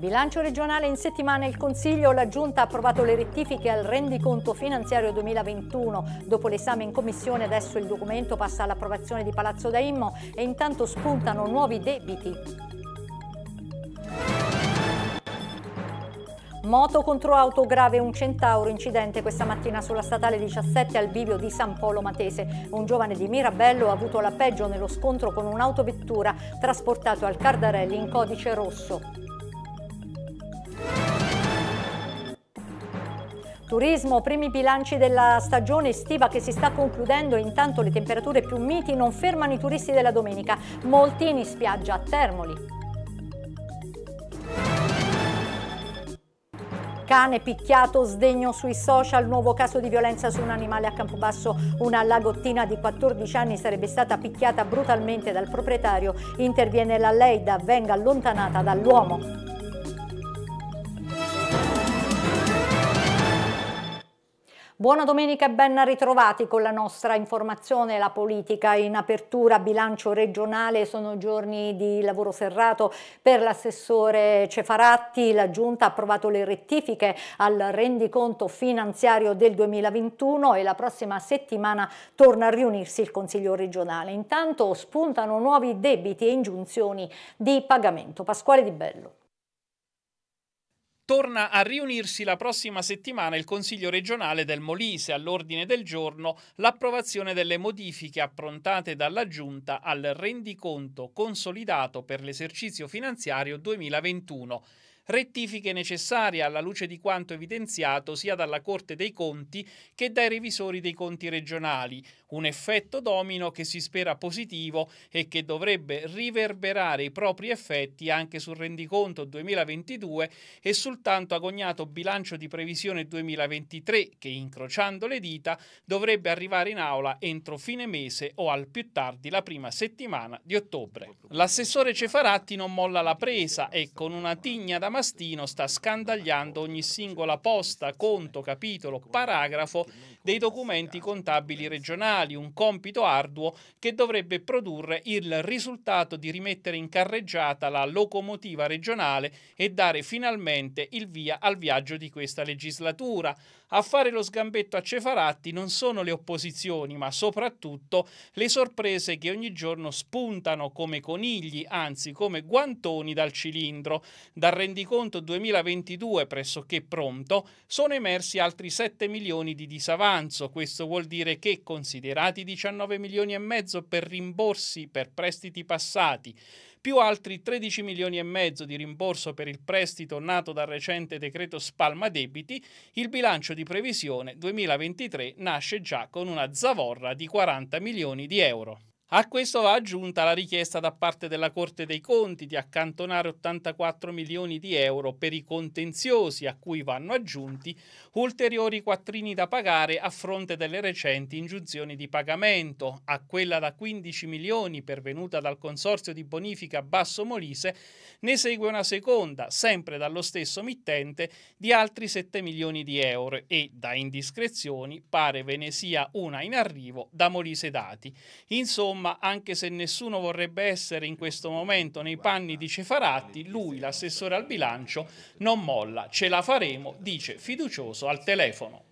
Bilancio regionale in settimana il Consiglio, la Giunta ha approvato le rettifiche al rendiconto finanziario 2021. Dopo l'esame in commissione adesso il documento passa all'approvazione di Palazzo Daimmo e intanto spuntano nuovi debiti. Moto contro auto grave un centauro, incidente questa mattina sulla statale 17 al bivio di San Polo Matese. Un giovane di Mirabello ha avuto la peggio nello scontro con un'autovettura trasportato al Cardarelli in codice rosso. Turismo, primi bilanci della stagione estiva che si sta concludendo intanto le temperature più miti non fermano i turisti della domenica, molti in spiaggia a Termoli. Cane picchiato, sdegno sui social, nuovo caso di violenza su un animale a Campobasso. Una lagottina di 14 anni sarebbe stata picchiata brutalmente dal proprietario. Interviene la Leida, venga allontanata dall'uomo. Buona domenica e ben ritrovati con la nostra informazione La politica in apertura bilancio regionale sono giorni di lavoro serrato per l'assessore Cefaratti la giunta ha approvato le rettifiche al rendiconto finanziario del 2021 e la prossima settimana torna a riunirsi il Consiglio regionale. Intanto spuntano nuovi debiti e ingiunzioni di pagamento. Pasquale Di Bello Torna a riunirsi la prossima settimana il Consiglio regionale del Molise, all'ordine del giorno l'approvazione delle modifiche approntate dalla Giunta al rendiconto consolidato per l'esercizio finanziario 2021 rettifiche necessarie alla luce di quanto evidenziato sia dalla Corte dei Conti che dai revisori dei conti regionali, un effetto domino che si spera positivo e che dovrebbe riverberare i propri effetti anche sul rendiconto 2022 e sul tanto agognato bilancio di previsione 2023 che, incrociando le dita, dovrebbe arrivare in aula entro fine mese o al più tardi la prima settimana di ottobre. L'assessore Cefaratti non molla la presa e con una tigna da Mastino sta scandagliando ogni singola posta, conto, capitolo, paragrafo dei documenti contabili regionali, un compito arduo che dovrebbe produrre il risultato di rimettere in carreggiata la locomotiva regionale e dare finalmente il via al viaggio di questa legislatura. A fare lo sgambetto a Cefaratti non sono le opposizioni, ma soprattutto le sorprese che ogni giorno spuntano come conigli, anzi come guantoni dal cilindro. Dal rendiconto 2022 pressoché pronto sono emersi altri 7 milioni di disavanzo. Questo vuol dire che, considerati 19 milioni e mezzo per rimborsi per prestiti passati, più altri 13 milioni e mezzo di rimborso per il prestito nato dal recente decreto spalma debiti, il bilancio di previsione 2023 nasce già con una zavorra di 40 milioni di euro. A questo va aggiunta la richiesta da parte della Corte dei Conti di accantonare 84 milioni di euro per i contenziosi a cui vanno aggiunti ulteriori quattrini da pagare a fronte delle recenti ingiunzioni di pagamento. A quella da 15 milioni pervenuta dal Consorzio di Bonifica Basso Molise ne segue una seconda, sempre dallo stesso mittente, di altri 7 milioni di euro e da indiscrezioni pare ve ne sia una in arrivo da Molise Dati. Insomma, Insomma, anche se nessuno vorrebbe essere in questo momento nei panni di Cefaratti, lui, l'assessore al bilancio, non molla. Ce la faremo, dice fiducioso al telefono.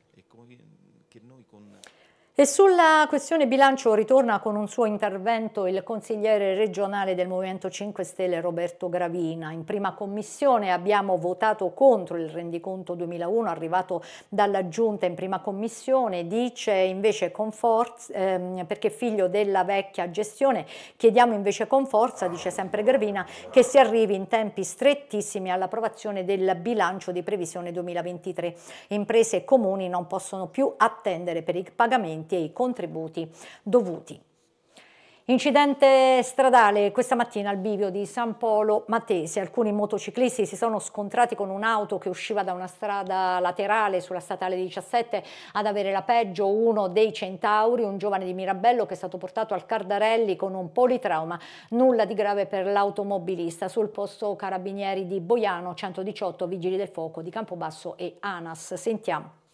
E sulla questione bilancio ritorna con un suo intervento il consigliere regionale del Movimento 5 Stelle Roberto Gravina. In prima commissione abbiamo votato contro il rendiconto 2001 arrivato dalla Giunta in prima commissione, dice invece con forza, ehm, perché figlio della vecchia gestione, chiediamo invece con forza, dice sempre Gravina, che si arrivi in tempi strettissimi all'approvazione del bilancio di previsione 2023. Imprese e comuni non possono più attendere per i pagamenti pagamenti e i contributi dovuti. Incidente stradale questa mattina al bivio di San Polo Matese. Alcuni motociclisti si sono scontrati con un'auto che usciva da una strada laterale sulla statale 17 ad avere la peggio uno dei centauri, un giovane di Mirabello che è stato portato al Cardarelli con un politrauma. Nulla di grave per l'automobilista. Sul posto carabinieri di Boiano, 118 vigili del fuoco di Campobasso e ANAS. Sentiamo.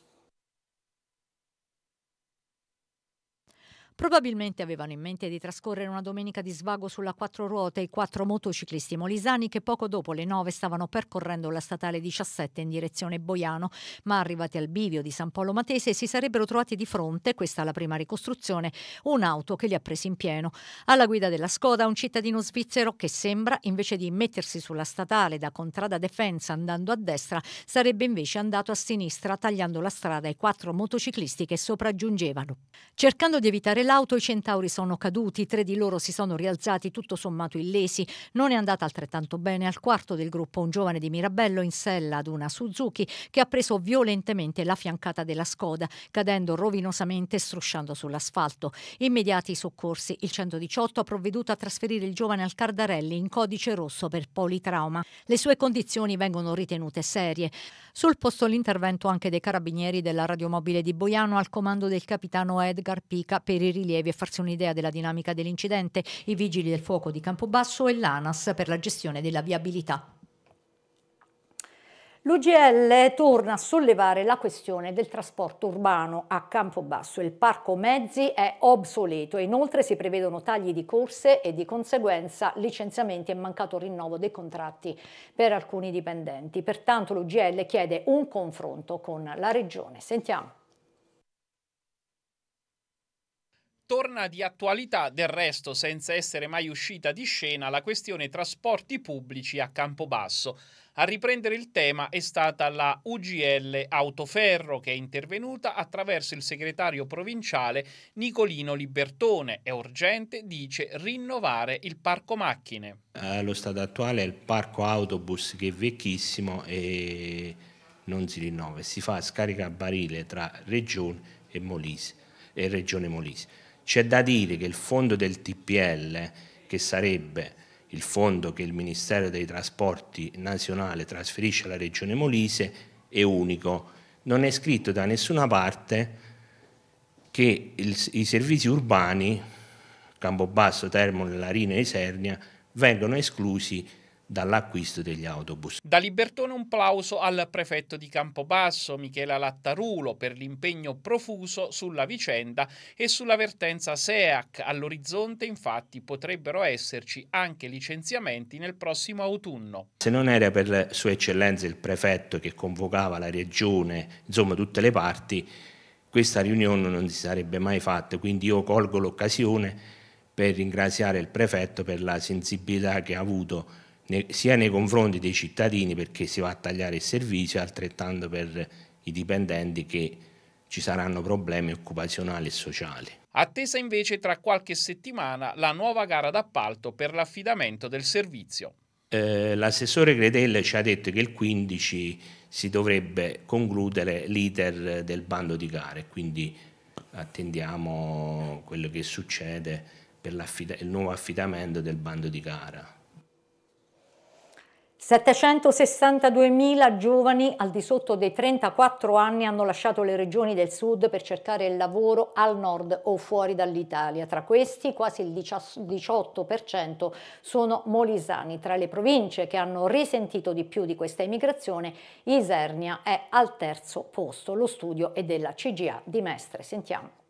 Probabilmente avevano in mente di trascorrere una domenica di svago sulla quattro ruote i quattro motociclisti molisani che poco dopo le nove stavano percorrendo la statale 17 in direzione Boiano, ma arrivati al bivio di San Polo Matese si sarebbero trovati di fronte, questa la prima ricostruzione, un'auto che li ha presi in pieno. Alla guida della Skoda un cittadino svizzero che sembra, invece di mettersi sulla statale da Contrada Defensa andando a destra, sarebbe invece andato a sinistra tagliando la strada ai quattro motociclisti che sopraggiungevano. Cercando di evitare l'auto i centauri sono caduti, tre di loro si sono rialzati tutto sommato illesi. Non è andata altrettanto bene al quarto del gruppo un giovane di Mirabello in sella ad una Suzuki che ha preso violentemente la fiancata della Skoda, cadendo rovinosamente e strusciando sull'asfalto. Immediati soccorsi, il 118 ha provveduto a trasferire il giovane al Cardarelli in codice rosso per politrauma. Le sue condizioni vengono ritenute serie. Sul posto l'intervento anche dei carabinieri della radiomobile di Boiano al comando del capitano Edgar Pica per i rilievi e farsi un'idea della dinamica dell'incidente, i vigili del fuoco di Campobasso e l'ANAS per la gestione della viabilità. L'UGL torna a sollevare la questione del trasporto urbano a Campobasso. Il parco mezzi è obsoleto e inoltre si prevedono tagli di corse e di conseguenza licenziamenti e mancato rinnovo dei contratti per alcuni dipendenti. Pertanto l'UGL chiede un confronto con la Regione. Sentiamo. Torna di attualità, del resto senza essere mai uscita di scena, la questione trasporti pubblici a Campobasso. A riprendere il tema è stata la UGL Autoferro che è intervenuta attraverso il segretario provinciale Nicolino Libertone. È urgente, dice, rinnovare il parco macchine. Allo stato attuale è il parco autobus che è vecchissimo e non si rinnova, si fa scarica barile tra Regione e Molise e Regione Molise. C'è da dire che il fondo del TPL, che sarebbe il fondo che il Ministero dei Trasporti nazionale trasferisce alla Regione Molise, è unico. Non è scritto da nessuna parte che il, i servizi urbani, Campobasso, Termoli, Larina e Isernia, vengono esclusi dall'acquisto degli autobus. Da Libertone un plauso al prefetto di Campobasso, Michela Lattarulo, per l'impegno profuso sulla vicenda e sulla vertenza SEAC. All'orizzonte infatti potrebbero esserci anche licenziamenti nel prossimo autunno. Se non era per Sua Eccellenza il prefetto che convocava la regione, insomma tutte le parti, questa riunione non si sarebbe mai fatta, quindi io colgo l'occasione per ringraziare il prefetto per la sensibilità che ha avuto sia nei confronti dei cittadini perché si va a tagliare il servizio, altrettanto per i dipendenti che ci saranno problemi occupazionali e sociali. Attesa invece tra qualche settimana la nuova gara d'appalto per l'affidamento del servizio. Eh, l'assessore Credelle ci ha detto che il 15 si dovrebbe concludere l'iter del bando di gare, quindi attendiamo quello che succede per il nuovo affidamento del bando di gara. 762.000 giovani al di sotto dei 34 anni hanno lasciato le regioni del sud per cercare il lavoro al nord o fuori dall'Italia. Tra questi quasi il 18% sono molisani. Tra le province che hanno risentito di più di questa immigrazione, Isernia è al terzo posto. Lo studio è della CGA di Mestre. Sentiamo.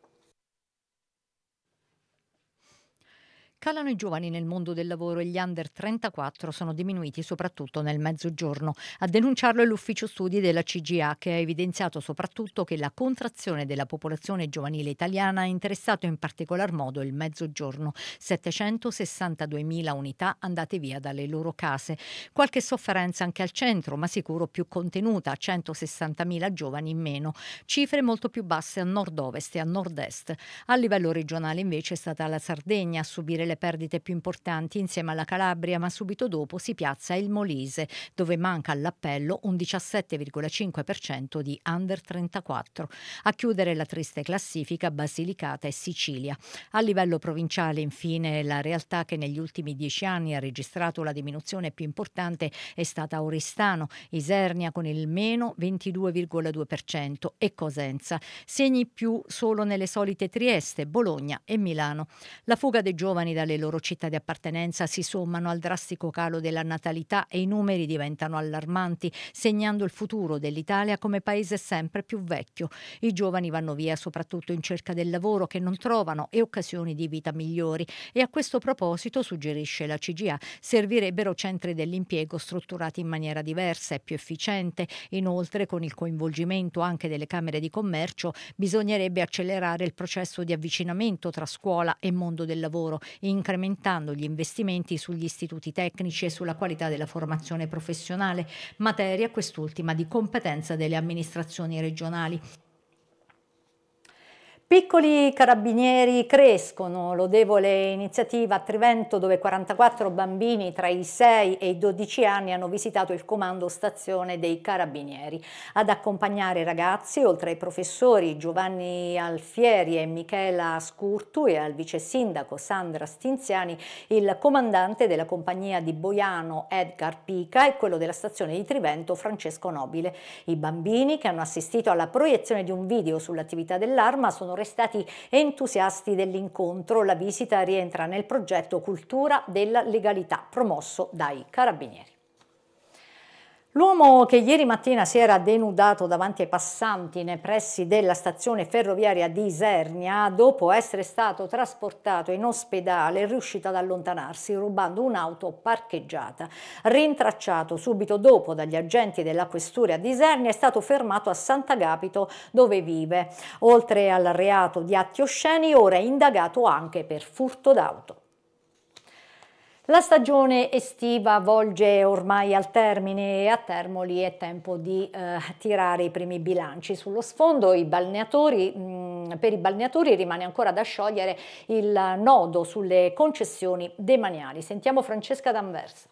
Calano i giovani nel mondo del lavoro e gli under 34 sono diminuiti soprattutto nel mezzogiorno. A denunciarlo è l'ufficio studi della CGA che ha evidenziato soprattutto che la contrazione della popolazione giovanile italiana ha interessato in particolar modo il mezzogiorno. 762.000 unità andate via dalle loro case. Qualche sofferenza anche al centro, ma sicuro più contenuta, 160.000 giovani in meno. Cifre molto più basse a nord-ovest e a nord-est. A livello regionale invece è stata la Sardegna a subire le le perdite più importanti insieme alla Calabria, ma subito dopo si piazza il Molise, dove manca all'appello un 17,5% di under 34. A chiudere la triste classifica Basilicata e Sicilia. A livello provinciale, infine, la realtà che negli ultimi dieci anni ha registrato la diminuzione più importante è stata Oristano, Isernia con il meno 22,2% e Cosenza. Segni più solo nelle solite Trieste, Bologna e Milano. La fuga dei giovani da alle loro città di appartenenza si sommano al drastico calo della natalità e i numeri diventano allarmanti, segnando il futuro dell'Italia come paese sempre più vecchio. I giovani vanno via soprattutto in cerca del lavoro che non trovano e occasioni di vita migliori e a questo proposito, suggerisce la CGA, servirebbero centri dell'impiego strutturati in maniera diversa e più efficiente. Inoltre, con il coinvolgimento anche delle Camere di Commercio, bisognerebbe accelerare il processo di avvicinamento tra scuola e mondo del lavoro, incrementando gli investimenti sugli istituti tecnici e sulla qualità della formazione professionale, materia quest'ultima di competenza delle amministrazioni regionali. Piccoli carabinieri crescono, lodevole iniziativa a Trivento dove 44 bambini tra i 6 e i 12 anni hanno visitato il comando stazione dei carabinieri. Ad accompagnare i ragazzi, oltre ai professori Giovanni Alfieri e Michela Scurtu e al vice sindaco Sandra Stinziani, il comandante della compagnia di Boiano Edgar Pica e quello della stazione di Trivento Francesco Nobile. I bambini che hanno assistito alla proiezione di un video sull'attività dell'arma sono restati entusiasti dell'incontro. La visita rientra nel progetto Cultura della legalità promosso dai Carabinieri. L'uomo che ieri mattina si era denudato davanti ai passanti nei pressi della stazione ferroviaria di Isernia, dopo essere stato trasportato in ospedale, è riuscito ad allontanarsi rubando un'auto parcheggiata. Rintracciato subito dopo dagli agenti della questura di Isernia, è stato fermato a Sant'Agapito dove vive. Oltre al reato di atti osceni, ora è indagato anche per furto d'auto. La stagione estiva volge ormai al termine e a Termoli è tempo di eh, tirare i primi bilanci. Sullo sfondo i balneatori, mh, mm, per i balneatori rimane ancora da sciogliere il nodo sulle concessioni demaniali. Sentiamo Francesca D'Anversa.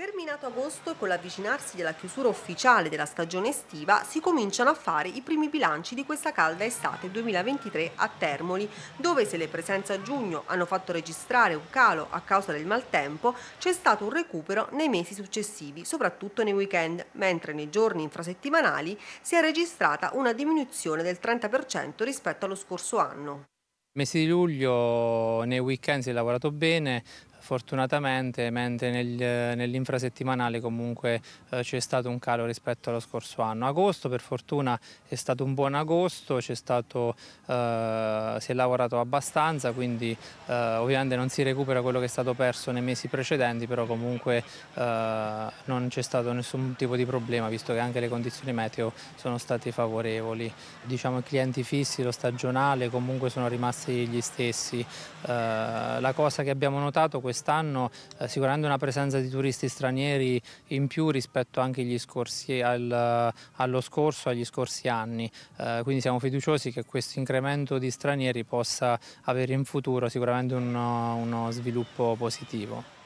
Terminato agosto e con l'avvicinarsi della chiusura ufficiale della stagione estiva si cominciano a fare i primi bilanci di questa calda estate 2023 a Termoli, dove se le presenze a giugno hanno fatto registrare un calo a causa del maltempo, c'è stato un recupero nei mesi successivi, soprattutto nei weekend, mentre nei giorni infrasettimanali si è registrata una diminuzione del 30% rispetto allo scorso anno. Mesi di luglio nei weekend si è lavorato bene, fortunatamente, mentre nel, nell'infrasettimanale comunque eh, c'è stato un calo rispetto allo scorso anno. Agosto per fortuna è stato un buon agosto, stato, eh, si è lavorato abbastanza, quindi eh, ovviamente non si recupera quello che è stato perso nei mesi precedenti, però comunque eh, non c'è stato nessun tipo di problema, visto che anche le condizioni meteo sono state favorevoli. Diciamo i clienti fissi, lo stagionale comunque sono rimasti gli stessi. Eh, la cosa che abbiamo notato quest'anno quest'anno eh, sicuramente una presenza di turisti stranieri in più rispetto anche scorsi, al, allo scorso, agli scorsi anni, eh, quindi siamo fiduciosi che questo incremento di stranieri possa avere in futuro sicuramente uno, uno sviluppo positivo.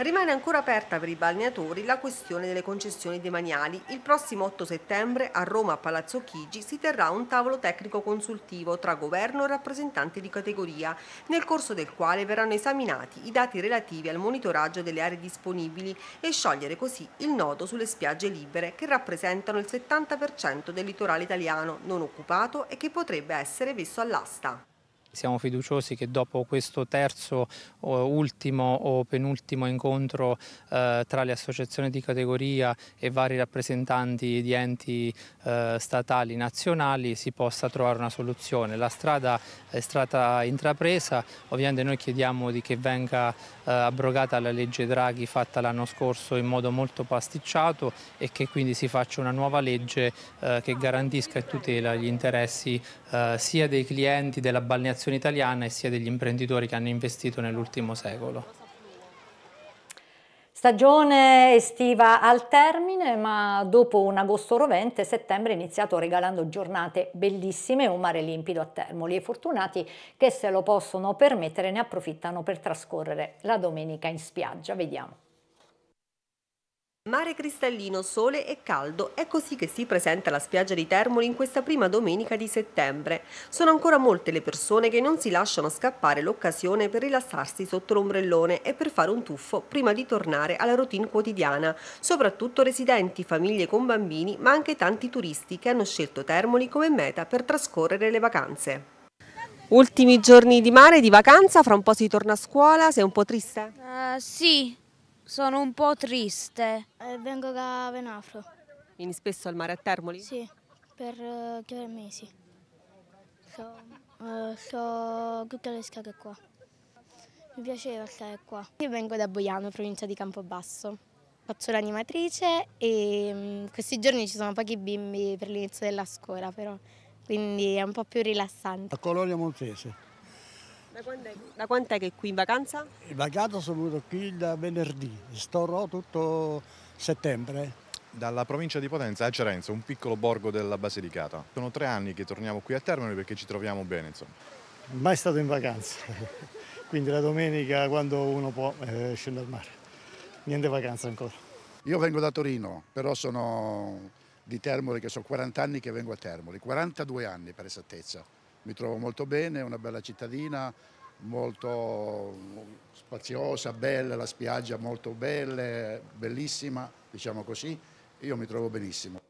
Rimane ancora aperta per i balneatori la questione delle concessioni demaniali. Il prossimo 8 settembre a Roma a Palazzo Chigi si terrà un tavolo tecnico consultivo tra governo e rappresentanti di categoria, nel corso del quale verranno esaminati i dati relativi al monitoraggio delle aree disponibili e sciogliere così il nodo sulle spiagge libere che rappresentano il 70% del litorale italiano non occupato e che potrebbe essere messo all'asta. Siamo fiduciosi che dopo questo terzo ultimo o penultimo incontro eh, tra le associazioni di categoria e vari rappresentanti di enti eh, statali nazionali si possa trovare una soluzione. La strada è stata intrapresa, ovviamente noi chiediamo di che venga eh, abrogata la legge Draghi fatta l'anno scorso in modo molto pasticciato e che quindi si faccia una nuova legge eh, che garantisca e tutela gli interessi eh, sia dei clienti della balneazione italiana e sia degli imprenditori che hanno investito nell'ultimo secolo. Stagione estiva al termine, ma dopo un agosto rovente, settembre è iniziato regalando giornate bellissime e un mare limpido a Termoli. E fortunati che se lo possono permettere ne approfittano per trascorrere la domenica in spiaggia. Vediamo. Mare cristallino, sole e caldo, è così che si presenta la spiaggia di Termoli in questa prima domenica di settembre. Sono ancora molte le persone che non si lasciano scappare l'occasione per rilassarsi sotto l'ombrellone e per fare un tuffo prima di tornare alla routine quotidiana, soprattutto residenti, famiglie con bambini, ma anche tanti turisti che hanno scelto Termoli come meta per trascorrere le vacanze. Ultimi giorni di mare, di vacanza, fra un po' si torna a scuola, sei un po' triste? Uh, sì, sono un po' triste. Eh, vengo da Venafro. Vieni spesso al mare a Termoli? Sì, per uh, tre mesi. So, uh, so tutte le scale qua. Mi piaceva stare qua. Io vengo da Boiano, provincia di Campobasso. Faccio l'animatrice e um, questi giorni ci sono pochi bimbi per l'inizio della scuola, però quindi è un po' più rilassante. A Colonia Montese. Da quant'è, da quant'è che è qui in vacanza? In vacanza sono venuto qui da venerdì, starò tutto settembre. Dalla provincia di Potenza a Cerenza, un piccolo borgo della Basilicata. Sono tre anni che torniamo qui a Termini perché ci troviamo bene. Insomma. Mai stato in vacanza, quindi la domenica quando uno può eh, scende al mare. Niente vacanza ancora. Io vengo da Torino, però sono di Termoli che sono 40 anni che vengo a Termoli, 42 anni per esattezza. Mi trovo molto bene, è una bella cittadina, molto spaziosa, bella, la spiaggia molto bella, bellissima, diciamo così. Io mi trovo benissimo.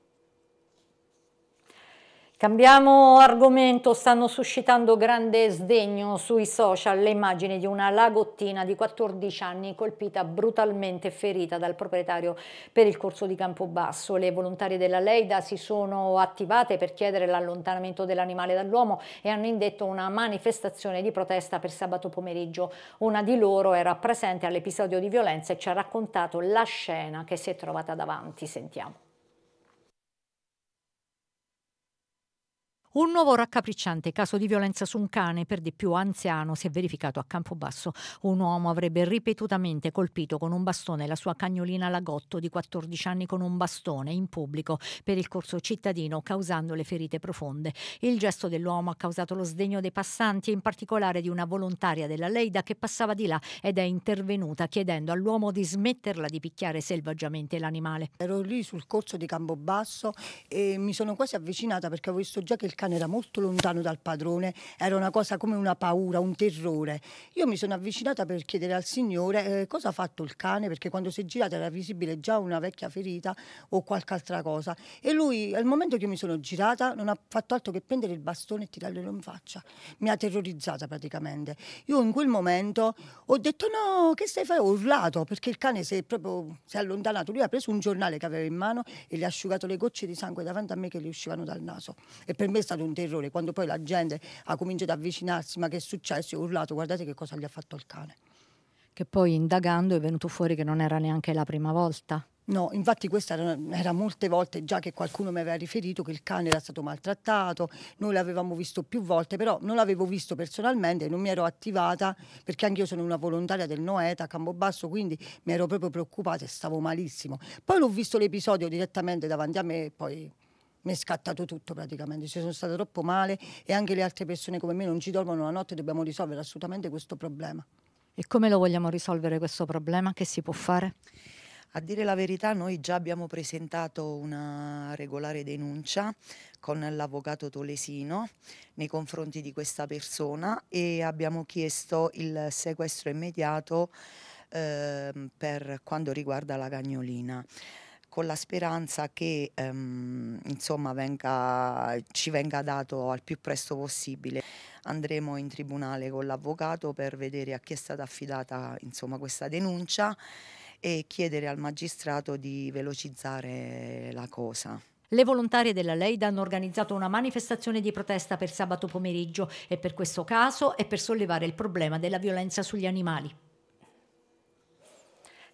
Cambiamo argomento, stanno suscitando grande sdegno sui social le immagini di una lagottina di 14 anni colpita brutalmente e ferita dal proprietario per il corso di Campobasso. Le volontarie della Leida si sono attivate per chiedere l'allontanamento dell'animale dall'uomo e hanno indetto una manifestazione di protesta per sabato pomeriggio. Una di loro era presente all'episodio di violenza e ci ha raccontato la scena che si è trovata davanti. Sentiamo. Un nuovo raccapricciante caso di violenza su un cane, per di più anziano, si è verificato a Campobasso. Un uomo avrebbe ripetutamente colpito con un bastone la sua cagnolina Lagotto di 14 anni con un bastone in pubblico per il corso cittadino, causandole ferite profonde. Il gesto dell'uomo ha causato lo sdegno dei passanti e in particolare di una volontaria della Leida che passava di là ed è intervenuta chiedendo all'uomo di smetterla di picchiare selvaggiamente l'animale. Ero lì sul corso di Campobasso e mi sono quasi avvicinata perché avevo visto già che il cane era molto lontano dal padrone, era una cosa come una paura, un terrore. Io mi sono avvicinata per chiedere al signore eh, cosa ha fatto il cane, perché quando si è girata era visibile già una vecchia ferita o qualche altra cosa. E lui, al momento che io mi sono girata, non ha fatto altro che prendere il bastone e tirarglielo in faccia. Mi ha terrorizzata praticamente. Io in quel momento ho detto no, che stai facendo? Ho urlato perché il cane si è proprio si è allontanato. Lui ha preso un giornale che aveva in mano e gli ha asciugato le gocce di sangue davanti a me che gli uscivano dal naso. E per me stato un terrore quando poi la gente ha cominciato ad avvicinarsi, ma che è successo? Ho urlato, guardate che cosa gli ha fatto il cane. Che poi indagando è venuto fuori che non era neanche la prima volta. No, infatti questa era, era, molte volte già che qualcuno mi aveva riferito che il cane era stato maltrattato, noi l'avevamo visto più volte, però non l'avevo visto personalmente, non mi ero attivata perché anche io sono una volontaria del Noeta a Campobasso, quindi mi ero proprio preoccupata e stavo malissimo. Poi l'ho visto l'episodio direttamente davanti a me e poi mi è scattato tutto praticamente, ci sono stata troppo male e anche le altre persone come me non ci dormono la notte, dobbiamo risolvere assolutamente questo problema. E come lo vogliamo risolvere questo problema? Che si può fare? A dire la verità noi già abbiamo presentato una regolare denuncia con l'avvocato Tolesino nei confronti di questa persona e abbiamo chiesto il sequestro immediato eh, per quanto riguarda la cagnolina con la speranza che ehm, insomma venga, ci venga dato al più presto possibile. Andremo in tribunale con l'avvocato per vedere a chi è stata affidata insomma, questa denuncia e chiedere al magistrato di velocizzare la cosa. Le volontarie della Leida hanno organizzato una manifestazione di protesta per sabato pomeriggio e per questo caso è per sollevare il problema della violenza sugli animali.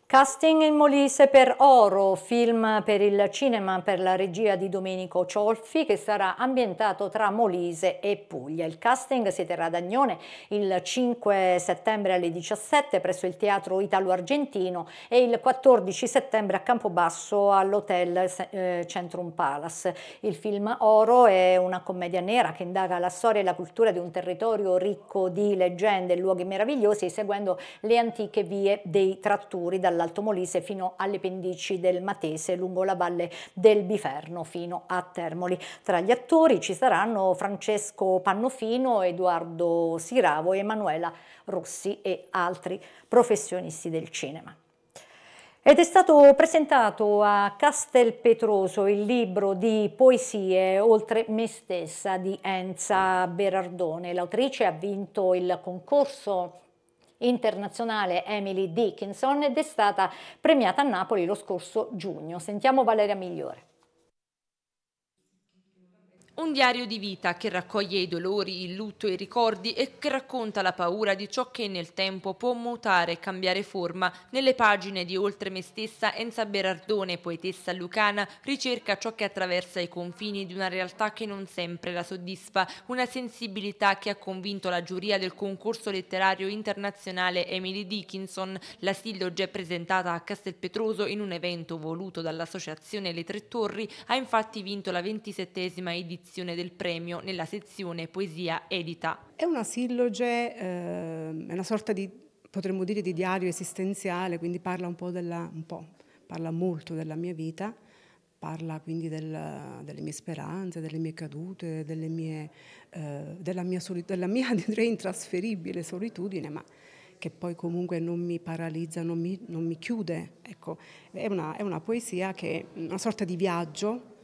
Casting in Molise per Oro, film per il cinema per la regia di Domenico Ciolfi che sarà ambientato tra Molise e Puglia. Il casting si terrà ad Agnone il 5 settembre alle 17 presso il Teatro Italo-Argentino e il 14 settembre a Campobasso all'Hotel eh, Centrum Palace. Il film Oro è una commedia nera che indaga la storia e la cultura di un territorio ricco di leggende e luoghi meravigliosi seguendo le antiche vie dei tratturi dalla dall'Alto Molise fino alle pendici del Matese lungo la valle del Biferno fino a Termoli. Tra gli attori ci saranno Francesco Pannofino, Edoardo Siravo, Emanuela Rossi e altri professionisti del cinema. Ed è stato presentato a Castelpetroso il libro di poesie Oltre me stessa di Enza Berardone. L'autrice ha vinto il concorso internazionale Emily Dickinson ed è stata premiata a Napoli lo scorso giugno. Sentiamo Valeria Migliore. Un diario di vita che raccoglie i dolori, il lutto i ricordi e che racconta la paura di ciò che nel tempo può mutare e cambiare forma. Nelle pagine di Oltre me stessa, Enza Berardone, poetessa lucana, ricerca ciò che attraversa i confini di una realtà che non sempre la soddisfa, una sensibilità che ha convinto la giuria del concorso letterario internazionale Emily Dickinson. La Silloge, presentata a Castelpetroso in un evento voluto dall'associazione Le Tre Torri, ha infatti vinto la ventisettesima edizione edizione del premio nella sezione Poesia Edita. È una silloge, eh, è una sorta di, potremmo dire, di diario esistenziale, quindi parla un po' della, un po', parla molto della mia vita, parla quindi del, delle mie speranze, delle mie cadute, delle mie, eh, della, mia della mia, direi, intrasferibile solitudine, ma che poi comunque non mi paralizza, non mi, non mi chiude. Ecco, è una, è una poesia che è una sorta di viaggio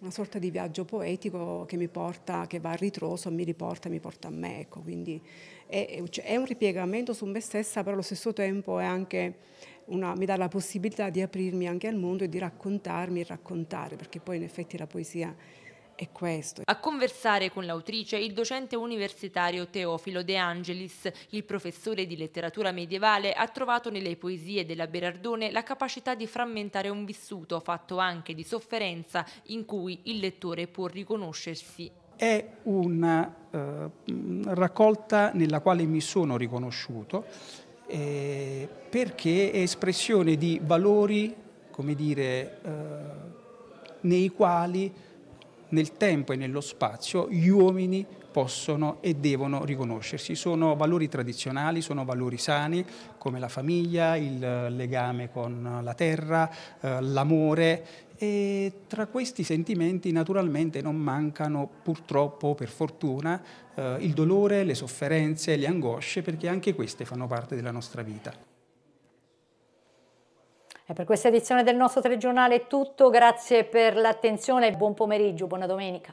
una sorta di viaggio poetico che mi porta, che va a ritroso, mi riporta, mi porta a me. Ecco. Quindi è, è, un ripiegamento su me stessa, però allo stesso tempo una, mi dà la possibilità di aprirmi anche al mondo e di raccontarmi e raccontare, perché poi in effetti la poesia è questo. A conversare con l'autrice il docente universitario Teofilo De Angelis, il professore di letteratura medievale, ha trovato nelle poesie della Berardone la capacità di frammentare un vissuto fatto anche di sofferenza in cui il lettore può riconoscersi. È una uh, raccolta nella quale mi sono riconosciuto eh, perché è espressione di valori, come dire, uh, nei quali nel tempo e nello spazio gli uomini possono e devono riconoscersi. Sono valori tradizionali, sono valori sani come la famiglia, il legame con la terra, eh, l'amore e tra questi sentimenti naturalmente non mancano purtroppo, per fortuna, eh, il dolore, le sofferenze, le angosce perché anche queste fanno parte della nostra vita. E per questa edizione del nostro telegiornale è tutto, grazie per l'attenzione, buon pomeriggio, buona domenica.